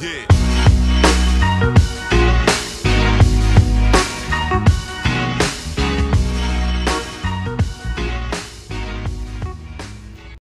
Yeah.